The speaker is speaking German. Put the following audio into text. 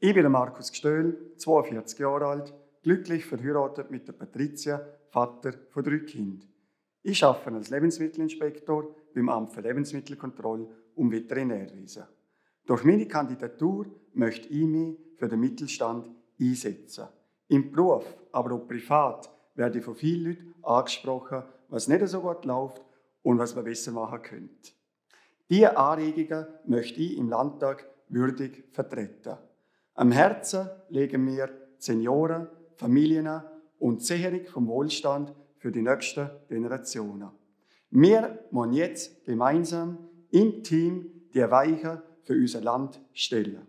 Ich bin Markus Gstöhl, 42 Jahre alt, glücklich verheiratet mit der Patricia, Vater von drei Kindern. Ich arbeite als Lebensmittelinspektor beim Amt für Lebensmittelkontrolle und Veterinärwesen. Durch meine Kandidatur möchte ich mich für den Mittelstand einsetzen. Im Beruf, aber auch privat, werde ich von vielen Leuten angesprochen, was nicht so gut läuft und was man besser machen könnte. Diese Anregungen möchte ich im Landtag würdig vertreten. Am Herzen legen wir Senioren, Familien und die Sicherung vom Wohlstand für die nächsten Generationen. Wir wollen jetzt gemeinsam im Team die Weichen für unser Land stellen.